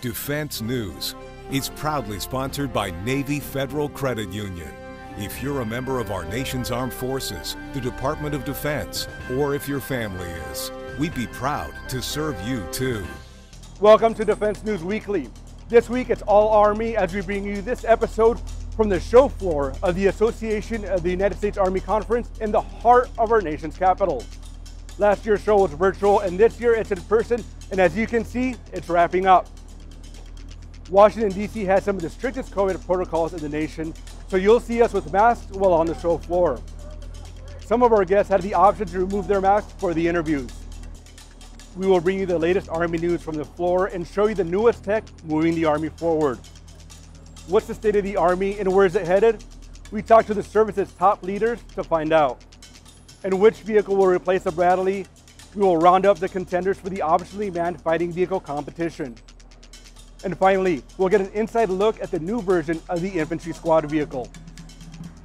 Defense News is proudly sponsored by Navy Federal Credit Union. If you're a member of our nation's armed forces, the Department of Defense, or if your family is, we'd be proud to serve you too. Welcome to Defense News Weekly. This week it's all Army as we bring you this episode from the show floor of the Association of the United States Army Conference in the heart of our nation's capital. Last year's show was virtual and this year it's in person and as you can see, it's wrapping up. Washington, D.C. has some of the strictest COVID protocols in the nation, so you'll see us with masks while on the show floor. Some of our guests had the option to remove their masks for the interviews. We will bring you the latest Army news from the floor and show you the newest tech moving the Army forward. What's the state of the Army and where is it headed? We talked to the service's top leaders to find out. And which vehicle will replace the Bradley? We will round up the contenders for the optionally manned fighting vehicle competition. And finally, we'll get an inside look at the new version of the infantry squad vehicle.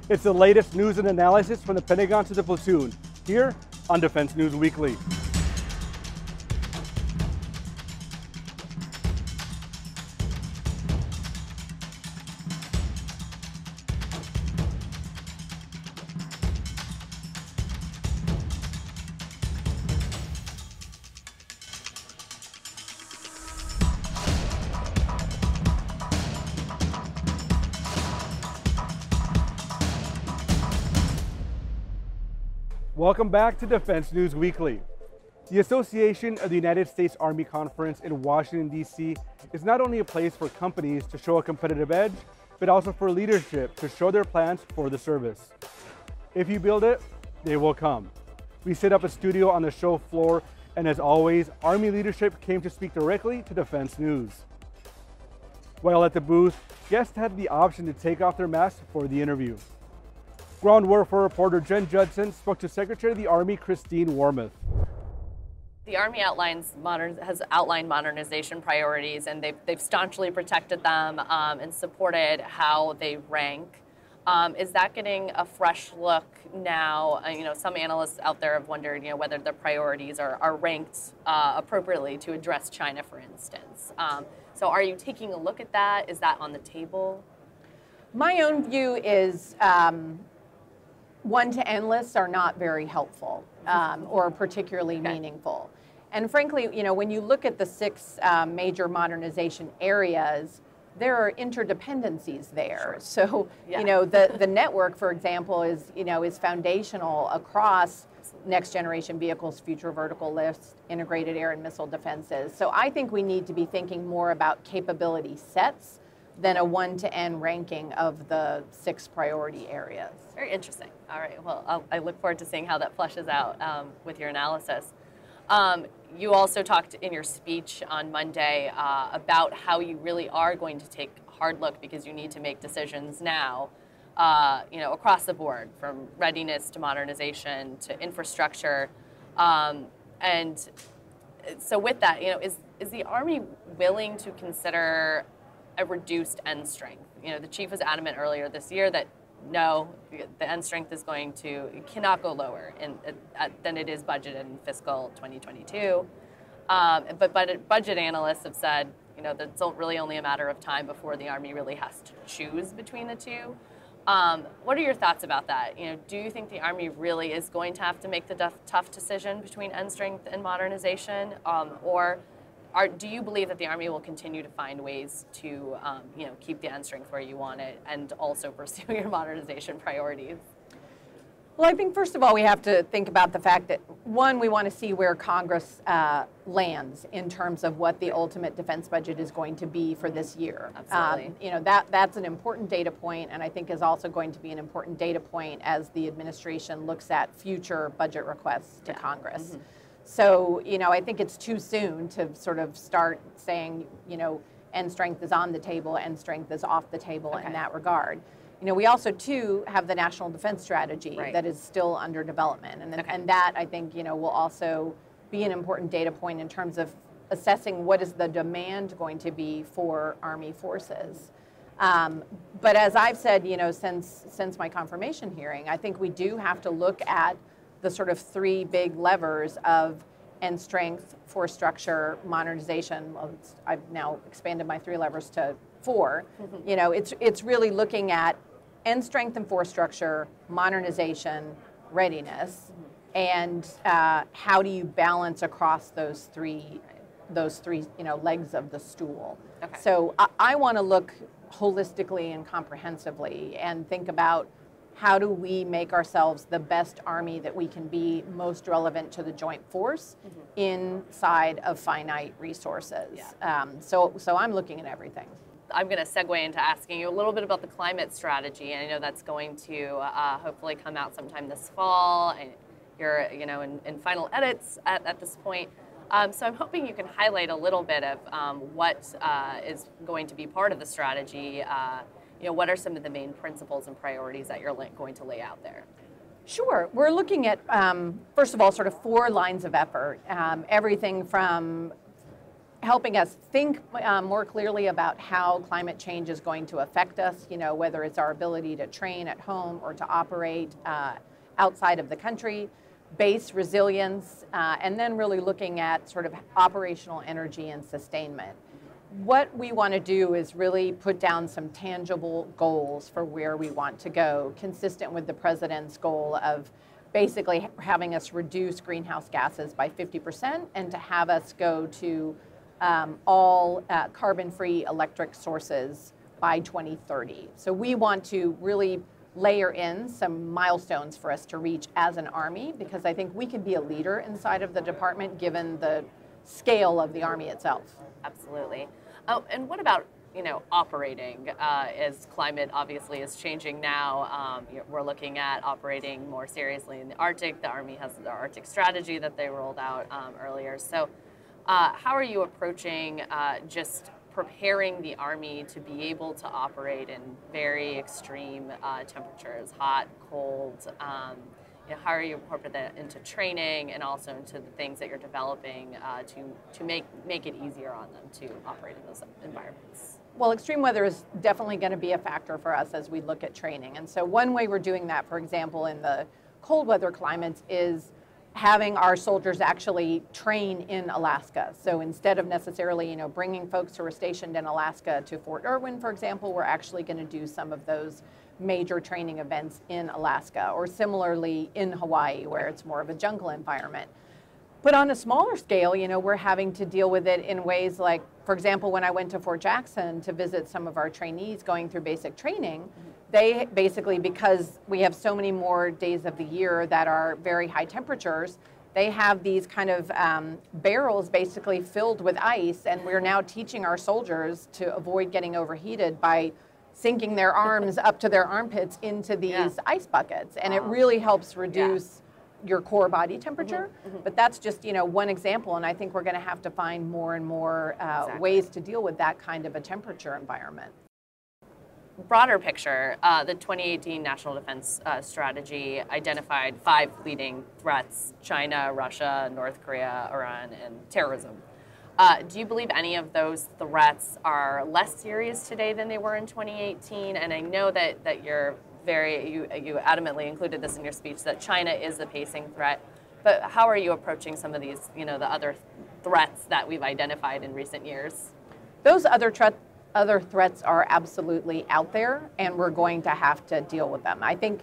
It's the latest news and analysis from the Pentagon to the platoon, here on Defense News Weekly. Welcome back to Defense News Weekly. The Association of the United States Army Conference in Washington, D.C. is not only a place for companies to show a competitive edge, but also for leadership to show their plans for the service. If you build it, they will come. We set up a studio on the show floor, and as always, Army leadership came to speak directly to Defense News. While at the booth, guests had the option to take off their masks for the interview. Ground Warfare reporter Jen Judson spoke to Secretary of the Army Christine Wormuth. The Army outlines modern, has outlined modernization priorities, and they've, they've staunchly protected them um, and supported how they rank. Um, is that getting a fresh look now? Uh, you know, some analysts out there have wondered, you know, whether the priorities are, are ranked uh, appropriately to address China, for instance. Um, so, are you taking a look at that? Is that on the table? My own view is um, one to end lists are not very helpful um, or particularly okay. meaningful. And frankly, you know, when you look at the six um, major modernization areas, there are interdependencies there. Sure. So, yeah. you know, the, the network, for example, is, you know, is foundational across next generation vehicles, future vertical lifts, integrated air and missile defenses. So I think we need to be thinking more about capability sets than a one to N ranking of the six priority areas. Very interesting. All right. Well, I'll, i look forward to seeing how that flushes out um, with your analysis. Um, you also talked in your speech on Monday uh, about how you really are going to take a hard look because you need to make decisions now, uh, you know, across the board, from readiness to modernization to infrastructure. Um, and so with that, you know, is, is the Army willing to consider a reduced end strength? You know, the chief was adamant earlier this year that no, the end strength is going to, cannot go lower in, than it is budgeted in fiscal 2022. Um, but, but budget analysts have said, you know, that's really only a matter of time before the Army really has to choose between the two. Um, what are your thoughts about that? You know, do you think the Army really is going to have to make the tough decision between end strength and modernization, um, or are, do you believe that the Army will continue to find ways to um, you know, keep the end strength where you want it and also pursue your modernization priorities? Well, I think first of all, we have to think about the fact that one, we want to see where Congress uh, lands in terms of what the ultimate defense budget is going to be for this year. Absolutely. Um, you know that that's an important data point, and I think is also going to be an important data point as the administration looks at future budget requests to yeah. Congress. Mm-hmm. So, you know, I think it's too soon to sort of start saying, you know, end strength is on the table, end strength is off the table okay. in that regard. You know, we also too have the national defense strategy right. that is still under development, and okay. and that I think you know will also be an important data point in terms of assessing what is the demand going to be for Army forces. Um, but as I've said, you know, since since my confirmation hearing, I think we do have to look at the sort of three big levers of end strength, force structure, modernization. Well, I've now expanded my three levers to 4 mm-hmm. You know, it's it's really looking at end strength and force structure, modernization, readiness, mm-hmm. and uh, how do you balance across those three those three you know legs of the stool. Okay. So I, I want to look holistically and comprehensively and think about how do we make ourselves the best army that we can be most relevant to the joint force mm-hmm. inside of finite resources yeah. um, so so i'm looking at everything i'm going to segue into asking you a little bit about the climate strategy and i know that's going to uh, hopefully come out sometime this fall and you're you know in, in final edits at, at this point um, so I'm hoping you can highlight a little bit of um, what uh, is going to be part of the strategy uh, you know, what are some of the main principles and priorities that you're going to lay out there? Sure. We're looking at, um, first of all, sort of four lines of effort. Um, everything from helping us think um, more clearly about how climate change is going to affect us, you know, whether it's our ability to train at home or to operate uh, outside of the country, base resilience, uh, and then really looking at sort of operational energy and sustainment what we want to do is really put down some tangible goals for where we want to go, consistent with the president's goal of basically having us reduce greenhouse gases by 50% and to have us go to um, all uh, carbon free electric sources by 2030. So we want to really layer in some milestones for us to reach as an Army because I think we can be a leader inside of the department given the scale of the Army itself. Absolutely. Oh, and what about you know operating uh, as climate obviously is changing now? Um, we're looking at operating more seriously in the Arctic. The Army has the Arctic strategy that they rolled out um, earlier. So, uh, how are you approaching uh, just preparing the Army to be able to operate in very extreme uh, temperatures, hot, cold? Um, how are you incorporate that into training and also into the things that you're developing uh, to, to make, make it easier on them to operate in those environments? Well, extreme weather is definitely going to be a factor for us as we look at training. And so one way we're doing that, for example, in the cold weather climates is having our soldiers actually train in Alaska. So instead of necessarily, you know, bringing folks who are stationed in Alaska to Fort Irwin, for example, we're actually going to do some of those major training events in Alaska, or similarly in Hawaii, where it's more of a jungle environment. But on a smaller scale, you know, we're having to deal with it in ways like, for example, when I went to Fort Jackson to visit some of our trainees going through basic training, they basically, because we have so many more days of the year that are very high temperatures, they have these kind of um, barrels basically filled with ice, and we're now teaching our soldiers to avoid getting overheated by sinking their arms up to their armpits into these yeah. ice buckets. And it really helps reduce yeah. your core body temperature. Mm-hmm, mm-hmm. But that's just, you know, one example. And I think we're going to have to find more and more uh, exactly. ways to deal with that kind of a temperature environment. Broader picture, uh, the 2018 National Defense uh, Strategy identified five leading threats China, Russia, North Korea, Iran, and terrorism. Uh, do you believe any of those threats are less serious today than they were in 2018? And I know that, that you're very, you, you adamantly included this in your speech, that China is the pacing threat. But how are you approaching some of these, you know, the other threats that we've identified in recent years? Those other, tre- other threats are absolutely out there, and we're going to have to deal with them. I think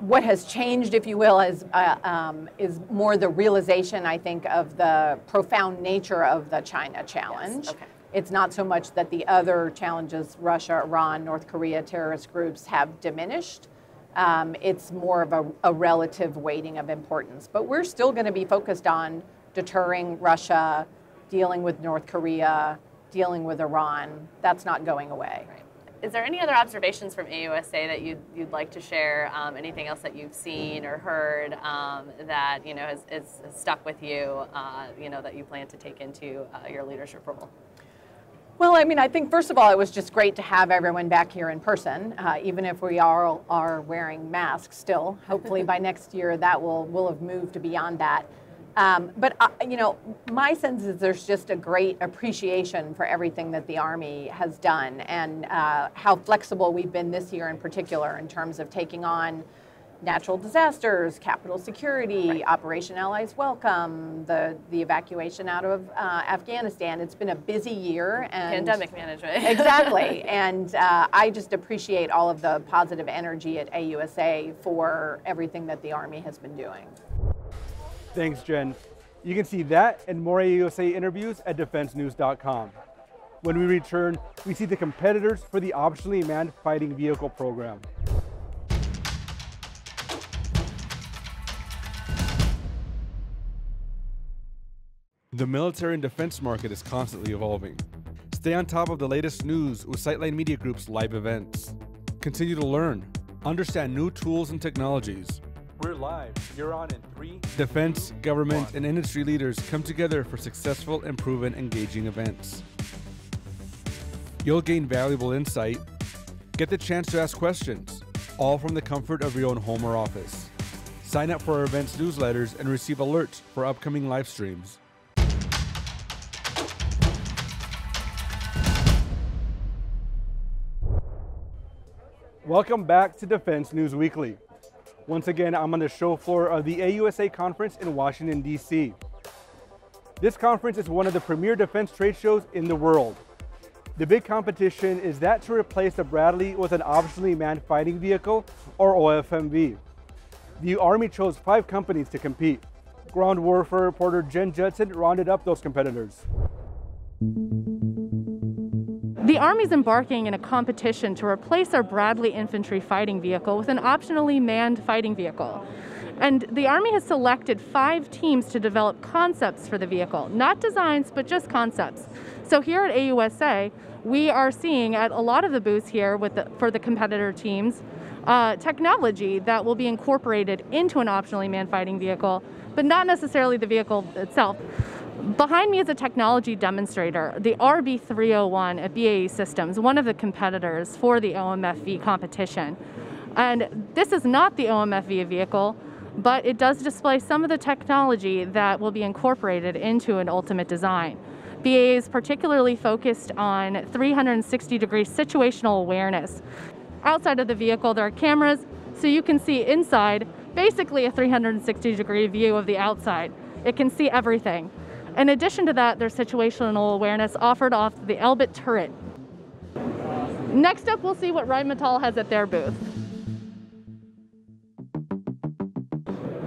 what has changed, if you will, is, uh, um, is more the realization, I think, of the profound nature of the China challenge. Yes. Okay. It's not so much that the other challenges, Russia, Iran, North Korea, terrorist groups, have diminished. Um, it's more of a, a, relative weighting of importance. But we're still going to be focused on deterring Russia, dealing with North Korea, dealing with Iran. That's not going away. Right. Is there any other observations from AUSA that you'd, you'd like to share? Um, anything else that you've seen or heard um, that you know has, has stuck with you? Uh, you know that you plan to take into uh, your leadership role. Well, I mean, I think first of all, it was just great to have everyone back here in person, uh, even if we are are wearing masks still. Hopefully, by next year, that will will have moved beyond that. Um, but uh, you know, my sense is there's just a great appreciation for everything that the Army has done and uh, how flexible we've been this year in particular in terms of taking on natural disasters, Capitol security, right. Operation Allies Welcome, the, the evacuation out of uh, Afghanistan. It's been a busy year. and Pandemic management. exactly. And uh, I just appreciate all of the positive energy at AUSA for everything that the Army has been doing. Thanks, Jen. You can see that and more AUSA interviews at defensenews.com. When we return, we see the competitors for the optionally manned fighting vehicle program. The military and defense market is constantly evolving. Stay on top of the latest news with Sightline Media Group's live events. Continue to learn, understand new tools and technologies. We're live. You're on in three. Defense, government, and industry leaders come together for successful and proven engaging events. You'll gain valuable insight, get the chance to ask questions, all from the comfort of your own home or office. Sign up for our events newsletters and receive alerts for upcoming live streams. Welcome back to Defense News Weekly. Once again, I'm on the show floor of the AUSA conference in Washington, D.C. This conference is one of the premier defense trade shows in the world. The big competition is that to replace the Bradley with an optionally manned fighting vehicle, or OFMV. The Army chose five companies to compete. Ground warfare reporter Jen Judson rounded up those competitors. The Army's embarking in a competition to replace our Bradley infantry fighting vehicle with an optionally manned fighting vehicle. And the Army has selected five teams to develop concepts for the vehicle, not designs, but just concepts. So here at AUSA, we are seeing at a lot of the booths here the, for the competitor teams, uh, technology that will be incorporated into an optionally manned fighting vehicle, but not necessarily the vehicle itself. Behind me is a technology demonstrator, the RB301 at BAE Systems, one of the competitors for the OMFV competition. And this is not the OMFV vehicle, but it does display some of the technology that will be incorporated into an ultimate design. BAE is particularly focused on 360 degree situational awareness. Outside of the vehicle, there are cameras, so you can see inside basically a 360 degree view of the outside. It can see everything. In addition to that, there's situational awareness offered off the Elbit turret. Next up, we'll see what Rheinmetall has at their booth.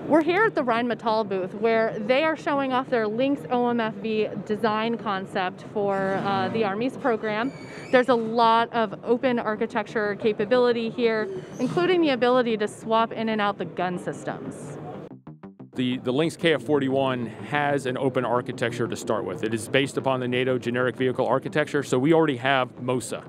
We're here at the Rheinmetall booth where they are showing off their Lynx OMFV design concept for uh, the Army's program. There's a lot of open architecture capability here, including the ability to swap in and out the gun systems the, the Lynx KF41 has an open architecture to start with. It is based upon the NATO generic vehicle architecture, so we already have MOSA,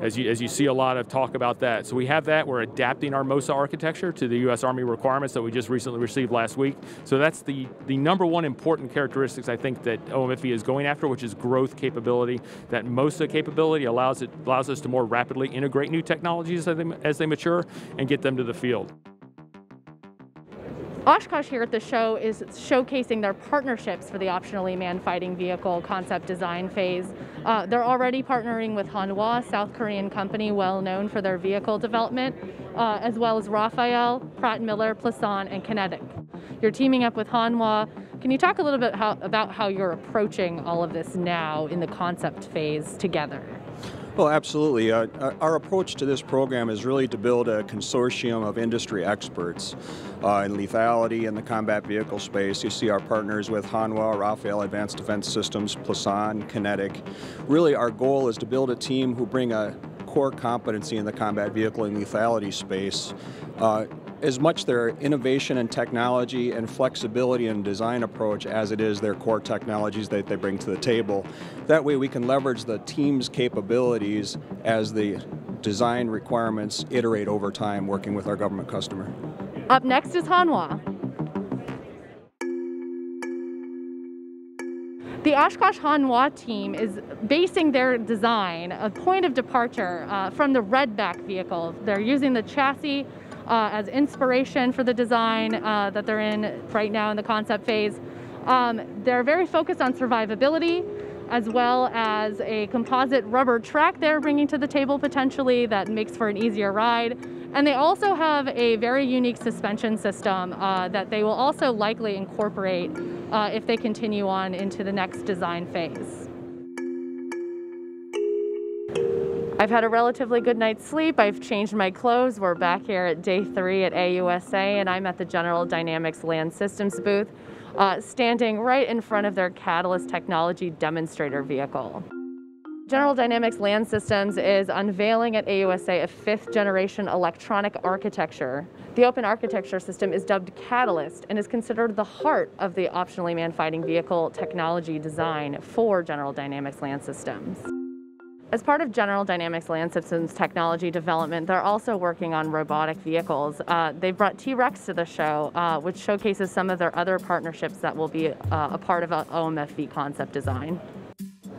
as you, as you see a lot of talk about that. So we have that, we're adapting our MOSA architecture to the U.S. Army requirements that we just recently received last week. So that's the, the number one important characteristics I think that OMFV is going after, which is growth capability. That MOSA capability allows, it, allows us to more rapidly integrate new technologies as they, as they mature and get them to the field. Oshkosh here at the show is showcasing their partnerships for the optionally manned fighting vehicle concept design phase. Uh, they're already partnering with Hanwha, South Korean company well known for their vehicle development, uh, as well as Rafael, Pratt Miller, Plasan, and Kinetic. You're teaming up with Hanwha. Can you talk a little bit how, about how you're approaching all of this now in the concept phase together? Well, absolutely. Uh, uh, our approach to this program is really to build a consortium of industry experts uh, in lethality in the combat vehicle space. You see our partners with Hanwha, Rafael Advanced Defense Systems, Plasan, Kinetic. Really, our goal is to build a team who bring a core competency in the combat vehicle and lethality space uh, as much their innovation and technology and flexibility and design approach as it is their core technologies that they bring to the table. That way we can leverage the team's capabilities as the design requirements iterate over time working with our government customer. Up next is Hanwha. The Oshkosh Hanwha team is basing their design, a point of departure, uh, from the Redback vehicle. They're using the chassis uh, as inspiration for the design uh, that they're in right now in the concept phase. Um, they're very focused on survivability as well as a composite rubber track they're bringing to the table potentially that makes for an easier ride. And they also have a very unique suspension system uh, that they will also likely incorporate uh, if they continue on into the next design phase. I've had a relatively good night's sleep. I've changed my clothes. We're back here at day three at AUSA, and I'm at the General Dynamics Land Systems booth, uh, standing right in front of their Catalyst Technology demonstrator vehicle. General Dynamics Land Systems is unveiling at AUSA a fifth generation electronic architecture. The open architecture system is dubbed Catalyst and is considered the heart of the optionally manned fighting vehicle technology design for General Dynamics Land Systems. As part of General Dynamics Land Systems technology development, they're also working on robotic vehicles. Uh, they brought T-Rex to the show, uh, which showcases some of their other partnerships that will be uh, a part of OMFV concept design.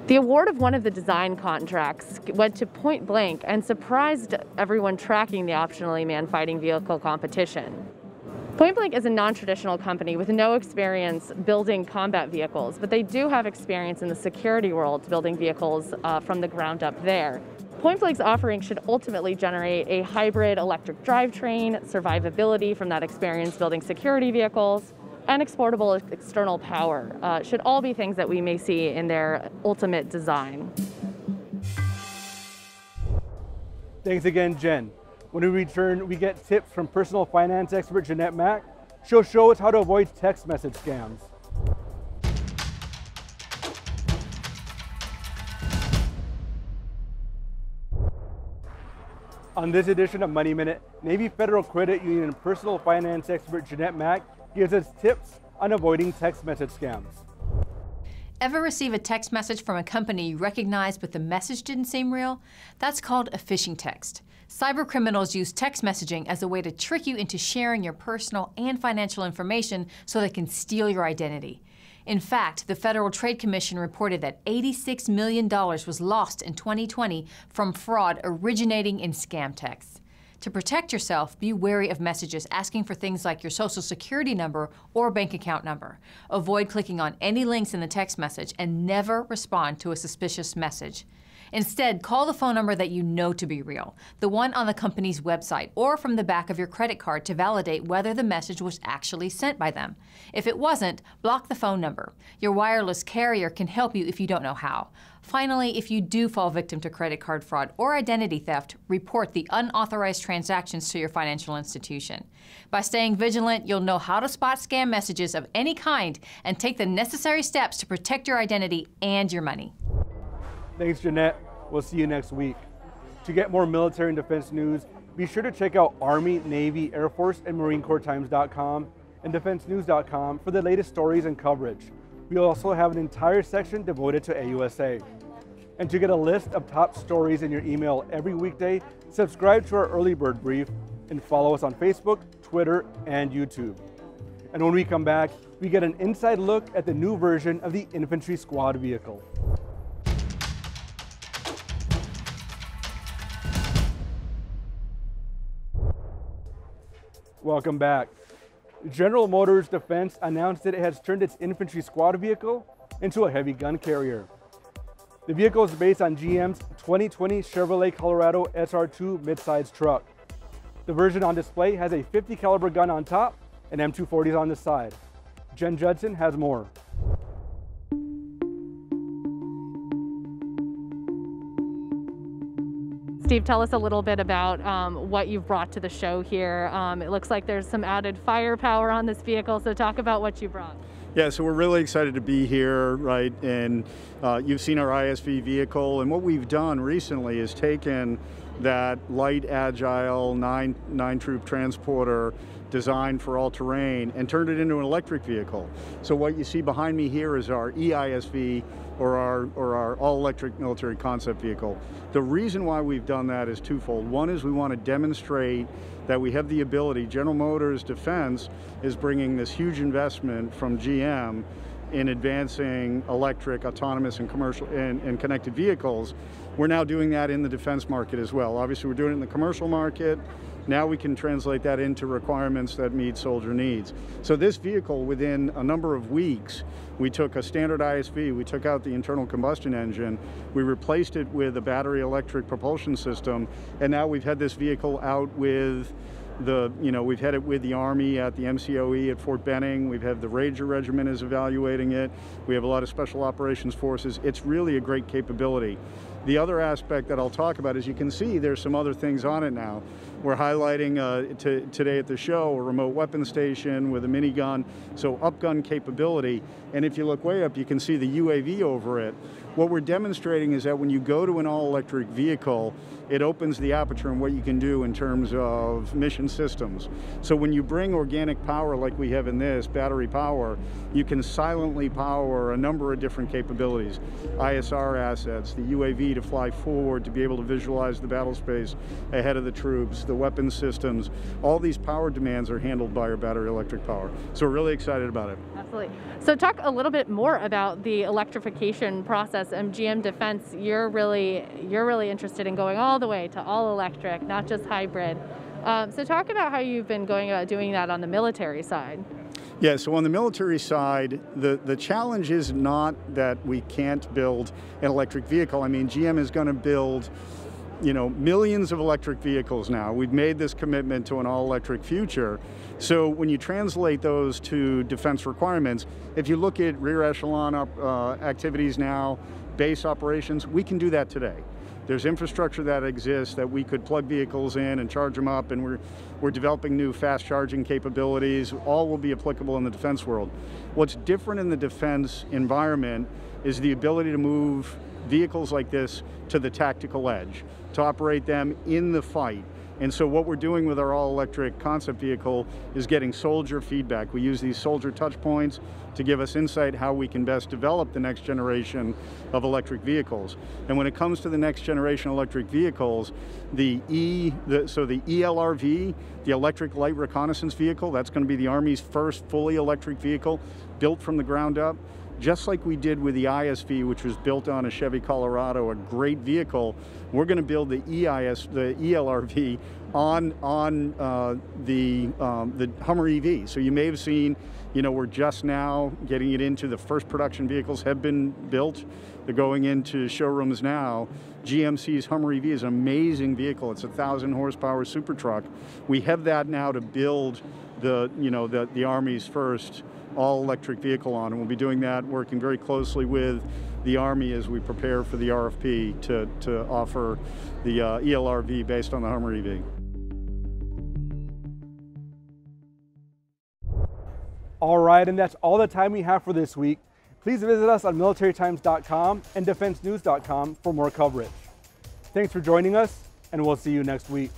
The award of one of the design contracts went to Point Blank and surprised everyone tracking the optionally manned fighting vehicle competition. Point Blank is a non-traditional company with no experience building combat vehicles, but they do have experience in the security world building vehicles uh, from the ground up there. Point Blank's offering should ultimately generate a hybrid electric drivetrain, survivability from that experience building security vehicles, and exportable external power uh, should all be things that we may see in their ultimate design. Thanks again, Jen. When we return, we get tips from personal finance expert Jeanette Mack. She'll show us how to avoid text message scams. On this edition of Money Minute, Navy Federal Credit Union personal finance expert Jeanette Mack gives us tips on avoiding text message scams. Ever receive a text message from a company you recognize but the message didn't seem real? That's called a phishing text. Cybercriminals use text messaging as a way to trick you into sharing your personal and financial information so they can steal your identity. In fact, the Federal Trade Commission reported that $86 million was lost in 2020 from fraud originating in scam texts. To protect yourself, be wary of messages asking for things like your social security number or bank account number. Avoid clicking on any links in the text message and never respond to a suspicious message. Instead, call the phone number that you know to be real, the one on the company's website or from the back of your credit card to validate whether the message was actually sent by them. If it wasn't, block the phone number. Your wireless carrier can help you if you don't know how. Finally, if you do fall victim to credit card fraud or identity theft, report the unauthorized transactions to your financial institution. By staying vigilant, you'll know how to spot scam messages of any kind and take the necessary steps to protect your identity and your money. Thanks, Jeanette. We'll see you next week. To get more military and defense news, be sure to check out Army, Navy, Air Force, and Marine Corps Times.com and DefenseNews.com for the latest stories and coverage. We also have an entire section devoted to AUSA. And to get a list of top stories in your email every weekday, subscribe to our early bird brief and follow us on Facebook, Twitter, and YouTube. And when we come back, we get an inside look at the new version of the Infantry Squad vehicle. Welcome back. General Motors Defense announced that it has turned its infantry squad vehicle into a heavy gun carrier. The vehicle is based on GM's 2020 Chevrolet Colorado ZR2 midsize truck. The version on display has a 50 caliber gun on top and M240s on the side. Jen Judson has more. Steve, tell us a little bit about um, what you've brought to the show here. Um, it looks like there's some added firepower on this vehicle, so talk about what you brought. Yeah, so we're really excited to be here, right? And uh, you've seen our ISV vehicle, and what we've done recently is taken that light, agile, nine, nine troop transporter designed for all terrain and turned it into an electric vehicle. So what you see behind me here is our EISV or our, or our all-electric military concept vehicle. The reason why we've done that is twofold. One is we want to demonstrate that we have the ability, General Motors Defense is bringing this huge investment from GM in advancing electric, autonomous, and commercial and, and connected vehicles, we're now doing that in the defense market as well. Obviously, we're doing it in the commercial market. Now we can translate that into requirements that meet soldier needs. So this vehicle, within a number of weeks, we took a standard ISV, we took out the internal combustion engine, we replaced it with a battery electric propulsion system, and now we've had this vehicle out with the, you know, we've had it with the Army at the MCOE at Fort Benning. We've had the Ranger Regiment is evaluating it. We have a lot of special operations forces. It's really a great capability. The other aspect that I'll talk about is you can see there's some other things on it now. We're highlighting uh, today at the show a remote weapon station with a minigun, so upgun capability. And if you look way up, you can see the UAV over it. What we're demonstrating is that when you go to an all-electric vehicle, it opens the aperture on what you can do in terms of mission systems. So when you bring organic power like we have in this, battery power, you can silently power a number of different capabilities. ISR assets, the UAV to fly forward, to be able to visualize the battle space ahead of the troops, the weapon systems, all these power demands are handled by our battery electric power. So we're really excited about it. Absolutely. So talk a little bit more about the electrification process and GM Defense, you're really you're really interested in going all the way to all electric, not just hybrid. Um, so talk about how you've been going about doing that on the military side. Yeah, so on the military side, the, the challenge is not that we can't build an electric vehicle. I mean, GM is going to build you know, millions of electric vehicles now. We've made this commitment to an all-electric future. So when you translate those to defense requirements, if you look at rear echelon up, uh, activities now, base operations, we can do that today. There's infrastructure that exists that we could plug vehicles in and charge them up, and we're, we're developing new fast charging capabilities. All will be applicable in the defense world. What's different in the defense environment is the ability to move vehicles like this to the tactical edge, to operate them in the fight. And so what we're doing with our all-electric concept vehicle is getting soldier feedback. We use these soldier touch points to give us insight how we can best develop the next generation of electric vehicles. And when it comes to the next generation electric vehicles, the E, the, so the ELRV, the Electric Light Reconnaissance Vehicle, that's going to be the Army's first fully electric vehicle built from the ground up just like we did with the ISV, which was built on a Chevy Colorado, a great vehicle, we're going to build the EIS, the ELRV on on uh, the um, the Hummer EV. So you may have seen, you know, we're just now getting it into the first production vehicles have been built. They're going into showrooms now. GMC's Hummer EV is an amazing vehicle. It's a thousand horsepower super truck. We have that now to build the you know the the Army's first all electric vehicle on. And we'll be doing that, working very closely with the Army as we prepare for the RFP to, to offer the uh, ELRV based on the Hummer EV. All right, and that's all the time we have for this week. Please visit us on militarytimes.com and defensenews.com for more coverage. Thanks for joining us, and we'll see you next week.